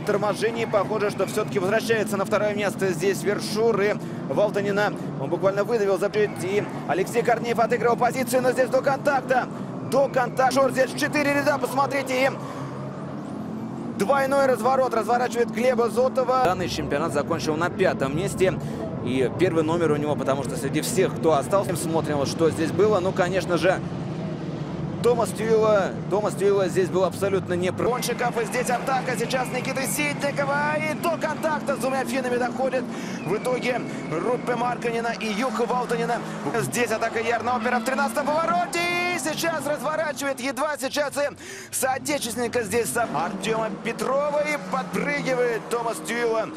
было торможение. Похоже, что все-таки возвращается на второе место здесь Вершур и Валтанина. Он буквально выдавил за И Алексей Корнеев отыгрывал позицию, но здесь до контакта. До контакта. Шор здесь четыре ряда, посмотрите. И двойной разворот разворачивает Глеба Зотова. Данный чемпионат закончил на пятом месте. И первый номер у него, потому что среди всех, кто остался, смотрим, что здесь было. Ну, конечно же, Томас Тюила. Томас Тюила здесь был абсолютно не прав. Кончиков, и здесь атака сейчас Никиты Ситникова. И до контакта с двумя финами доходит. В итоге Руппе Марканина и Юха Валтанина. Здесь атака Ярна Опера в 13-м повороте. И сейчас разворачивает едва сейчас и соотечественника здесь Артема Петрова. И подпрыгивает Томас Тюила.